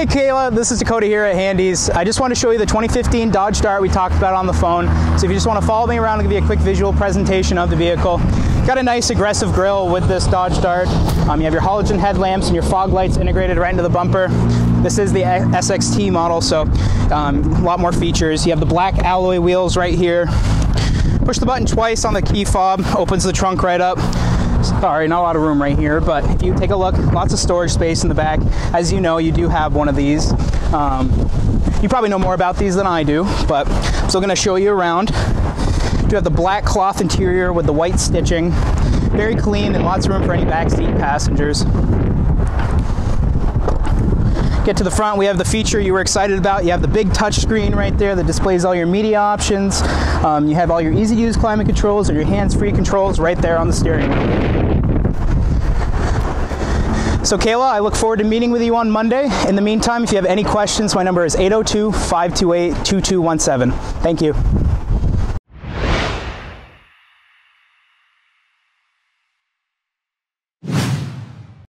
Hey Kayla, this is Dakota here at Handy's. I just want to show you the 2015 Dodge Dart we talked about on the phone. So if you just want to follow me around and give you a quick visual presentation of the vehicle. Got a nice aggressive grille with this Dodge Dart. Um, you have your halogen headlamps and your fog lights integrated right into the bumper. This is the SXT model, so um, a lot more features. You have the black alloy wheels right here. Push the button twice on the key fob, opens the trunk right up. Sorry, not a lot of room right here, but if you take a look, lots of storage space in the back. As you know, you do have one of these. Um, you probably know more about these than I do, but I'm still gonna show you around. You have the black cloth interior with the white stitching. Very clean and lots of room for any backseat passengers. Get to the front, we have the feature you were excited about. You have the big touchscreen right there that displays all your media options. Um, you have all your easy to use climate controls or your hands-free controls right there on the steering wheel. So Kayla, I look forward to meeting with you on Monday. In the meantime, if you have any questions, my number is 802 528 2217. Thank you.